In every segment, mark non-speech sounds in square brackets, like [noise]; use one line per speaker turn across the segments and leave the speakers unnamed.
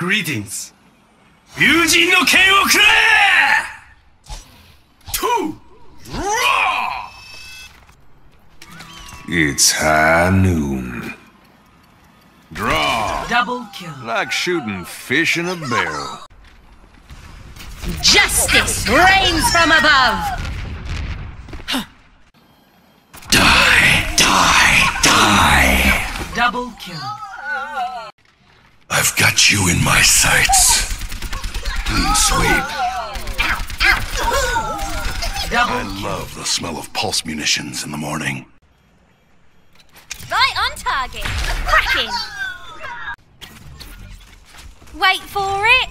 Greetings. 友人の剣をくれ Two! Raw!
It's high noon.
Draw.
Double kill.
Like shooting fish in a barrel.
Justice reigns from above!
Die, die, die.
Double kill.
I've got you in my sights. Hmm, Clean sweep. I love the smell of pulse munitions in the morning.
Right on target. Cracking. Wait for it.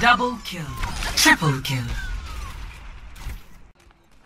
Double kill. Triple kill.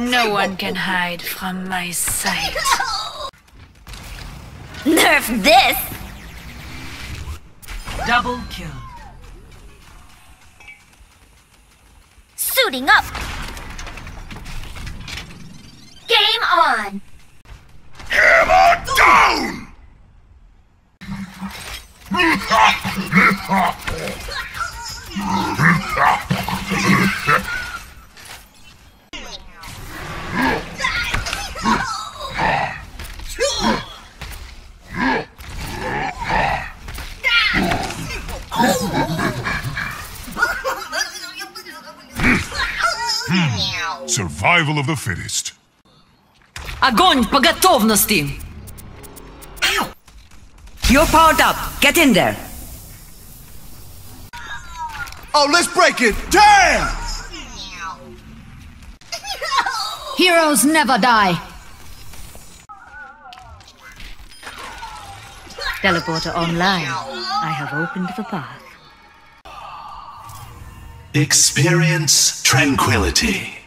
No one can hide from my sight.
Nerf this!
Double kill.
Suiting up! Game on!
Hammer down! [laughs]
Survival of the fittest.
Огонь по готовности! You're powered up. Get in there.
Oh, let's break it! Damn!
Heroes never die. Teleporter online. I have opened the path.
Experience tranquility.